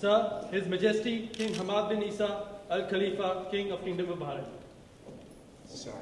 Sir, His Majesty King Hamad bin Isa Al Khalifa, King of Kingdom of Bahrain. Sir.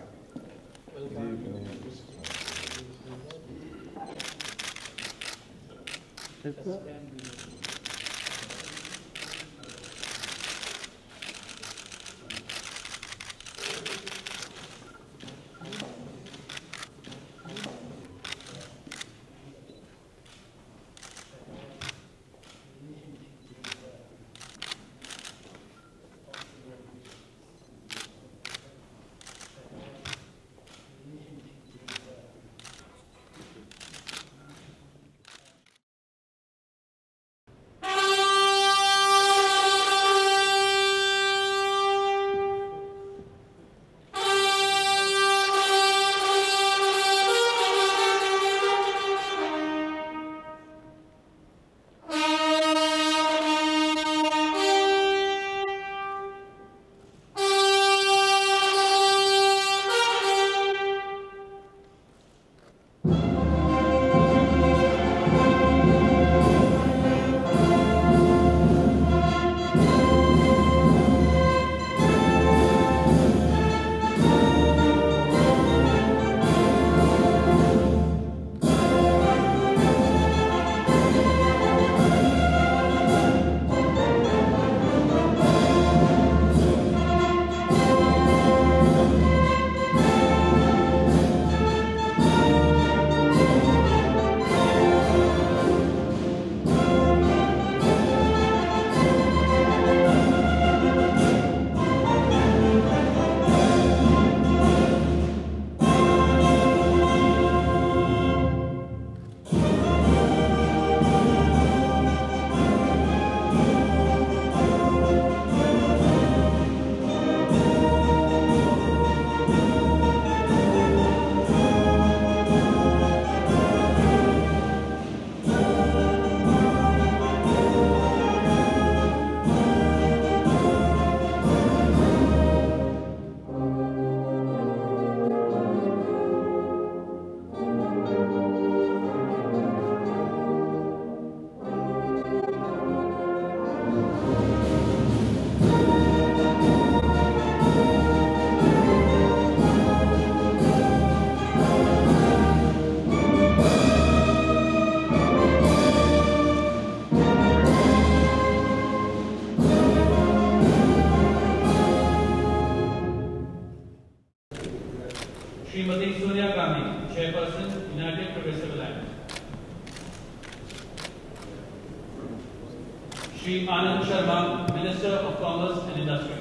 Shri Anand Sharma, Minister of Commerce and Industry.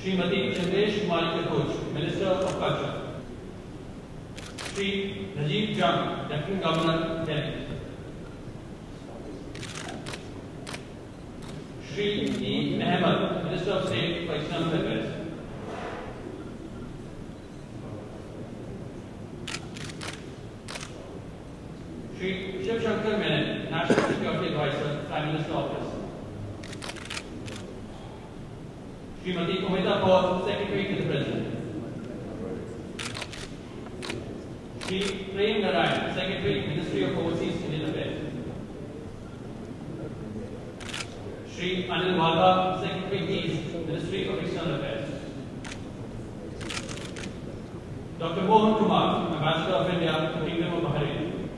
Srimati Chandesh Kumari Kapoor, Minister of Culture. Shri Rajiv Jang, Deputy Governor, Delhi. Shri E. Mehmet, Minister of State for External Affairs. Srimati Kumita Kaur, Secretary to the President. Shri Prem Narayan, Secretary, Ministry of Overseas Indian Affairs. Shri Anil Walba, Secretary East, Ministry of External Affairs. Dr. Mohan Kumar, Ambassador of India to Kingdom of Bahrain.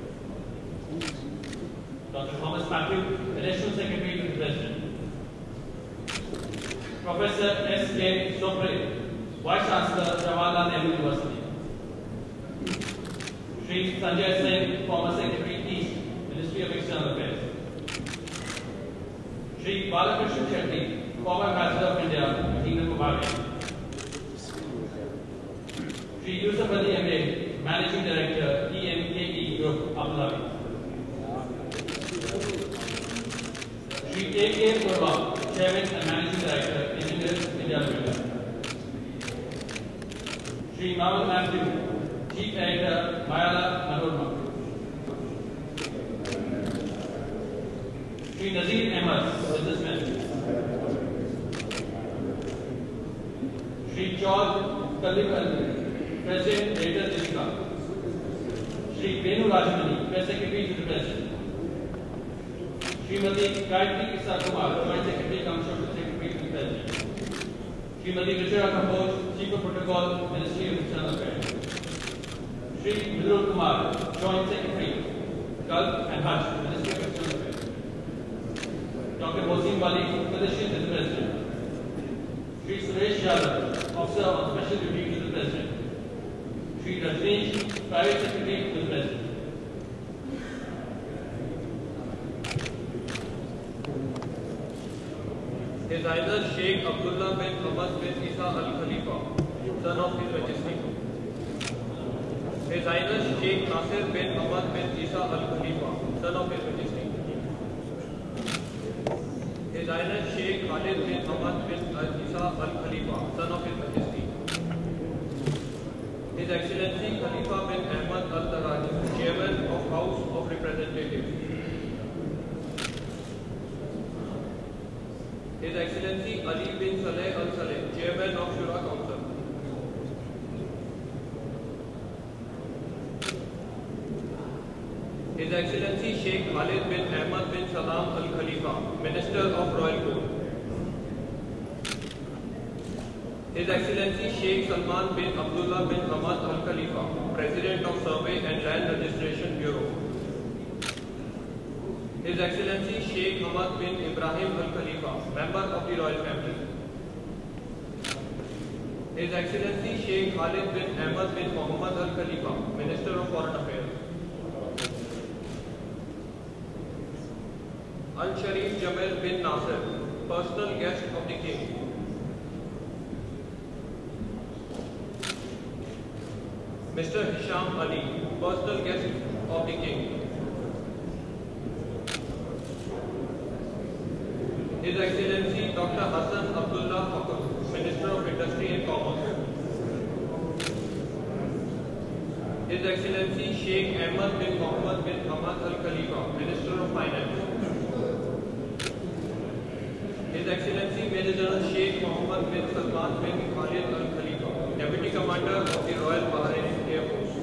Dr. Thomas Matthew, Additional Secretary. Professor S. K. Sopre, Vice Chancellor, Jawaharlal Nehru University. Sri Sanjay Sen, former Secretary East, Ministry of External Affairs. Sri Balakrishnan Shetty, former Ambassador of India to Kingdom of Bahrain. Sri Yusuf Ali M.A., Managing Director, EMKE Group, Abu Dhabi. Sri A.K. Purva, Chairman and Managing Director, Engineers India Limited. Sri Naval Matthew, Chief Editor, Mayala Manorma. Sri Nazir Ahmed, businessman. Sri George Kallipan, President, Greater Dilika. Sri Venu Rajamani, Press Secretary to the President. Srimati Gayatri Kumar, Joint Secretary, Council of Secretary of Intelligence. Srimati Rishira Kapoor, Chief of Protocol, Ministry of External Affairs. Sri Vidrul Kumar, Joint Secretary, Gulf and Hajj, Ministry of External Affairs. Dr. Wasim Malik, Physician to the President. Sri Suresh Yadav, Officer on Special Duty to the President. Sri Rajneesh, Private Secretary to the President. Sheikh Abdullah bin Ahmad bin Isa Al Khalifa, son of His Majesty. His Highness Sheikh Nasir bin Ahmad bin Isa Al Khalifa, son of His Majesty. His Highness Sheikh Khalid bin Ahmad bin Isa Al Khalifa, son of His Majesty. His Excellency Khalifa bin Ahmad Al Taraj, Chairman of House of Representatives. His Excellency Ali bin Saleh Al Saleh, Chairman of Shura Council. His Excellency Sheikh Khalid bin Ahmad bin Salam Al Khalifa, Minister of Royal Court. His Excellency Sheikh Salman bin Abdullah bin Ahmad Al Khalifa, President of Survey and Land Registration Bureau. His Excellency Sheikh Hamad bin Ibrahim Al Khalifa, member of the royal family. His Excellency Sheikh Khalid bin Ahmad bin Muhammad Al Khalifa, Minister of Foreign Affairs. Al Sharif Jamal bin Nasser, personal guest of the King. Mr. Hisham Ali, personal guest of the King. His Excellency Dr. Hassan Abdullah Fakur, Minister of Industry and Commerce. His Excellency Sheikh Ahmad bin Mohammed bin Hamad Al Khalifa, Minister of Finance. His Excellency Major Sheikh Mohammed bin Salman bin Khalid Al Khalifa, Deputy Commander of the Royal Bahrain Air Force.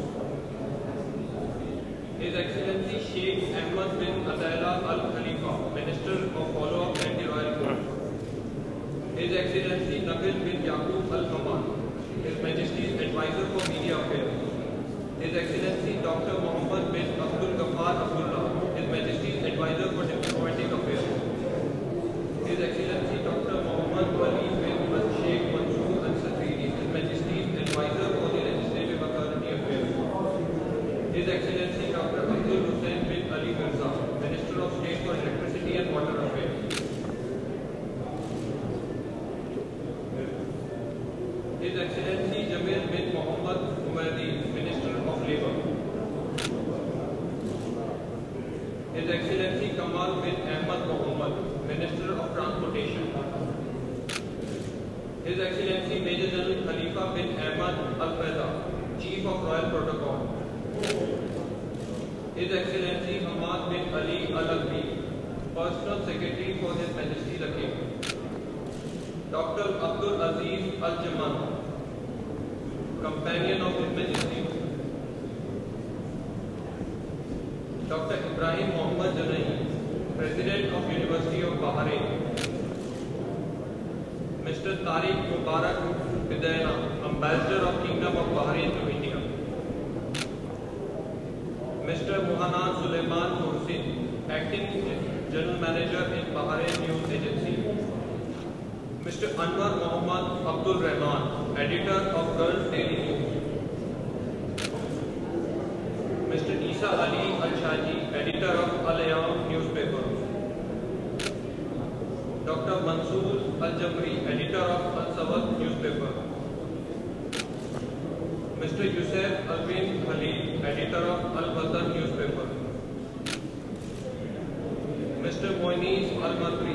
His Excellency Sheikh Ahmad bin Adela Al Khalifa, Minister of Follow-up and the Royal Court. His Excellency Nabil bin Yaqub Al Haman, His Majesty's Advisor for Media Affairs. His Excellency Dr. Muhammad bin Abdul Ghaffar Abdullah, His Majesty's Advisor for Diplomatic Affairs. His Excellency Dr. Muhammad Ali bin Sheikh Mansoor Al Safiri, His Majesty's Advisor for the Legislative Authority Affairs. His Excellency Dr. Abdul Hussain bin Ali Mirza, Minister of State for Electricity and Water Affairs. His Excellency Jamil bin Mohammad Umaidi, Minister of Labour. His Excellency Kamal bin Ahmad Mohammad, Minister of Transportation. His Excellency Major General Khalifa bin Ahmad Al Qaeda, Chief of Royal Protocol. His Excellency Hamad bin Ali Al Akbi, Personal Secretary for His Majesty the King. Dr. Abdul Aziz Al Jaman, Companion of His Majesty. Dr. Ibrahim Mohammad Janai, President of University of Bahrain. Mr. Tariq Mubarak Bidayna, Ambassador of Kingdom of Bahrain to India. Mister Mohana Sulaiman Mohsin acting general manager in Bahrain news agency mister Anwar Mohammed Abdul Rahman editor of Gulf daily news mister Isa Ali alma